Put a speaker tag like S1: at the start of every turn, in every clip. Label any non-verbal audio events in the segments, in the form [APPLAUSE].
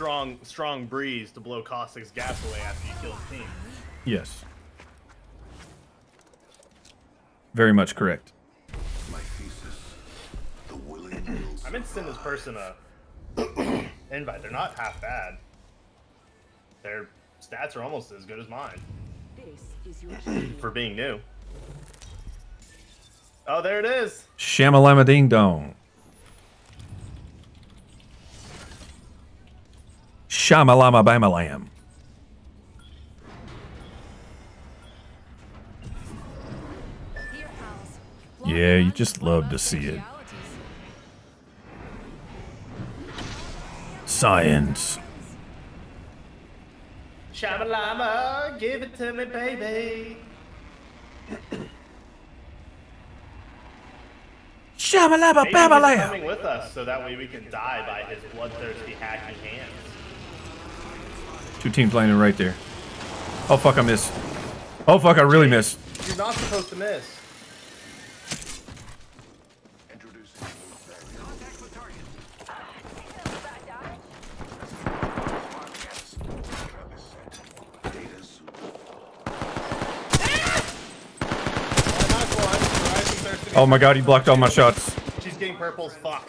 S1: strong strong breeze to blow Caustic's gas away after you kill his team.
S2: Yes. Very much correct.
S3: My thesis. The willing will
S1: I meant to send this person a [COUGHS] invite. They're not half bad. Their stats are almost as good as mine
S4: This is your [COUGHS]
S1: for being new. Oh, there it is.
S2: Shamalama ding dong. Shamalama bamalam. Yeah, you just love to see it. Science.
S1: Shamalama, give it to me, baby.
S2: Shamalama bamalam.
S1: coming with us so that way we can die by his bloodthirsty hacking hands.
S2: Two teams landing right there. Oh fuck, I missed. Oh fuck, I really missed.
S1: You're not supposed to miss.
S3: introducing new variant.
S5: Contact with target.
S3: Data super.
S2: Oh my god, he blocked all my shots.
S1: She's getting purple as fuck.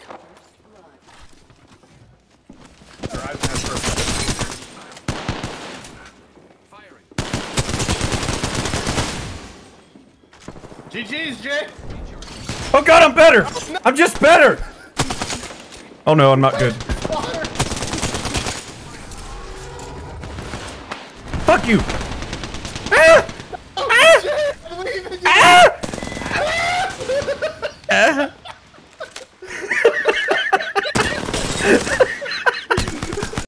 S1: GG's, Jay.
S2: Oh god, I'm better. I'm just better. Oh no, I'm not good. Fuck you. Ah! Ah! Ah! ah! [LAUGHS] [LAUGHS] [LAUGHS]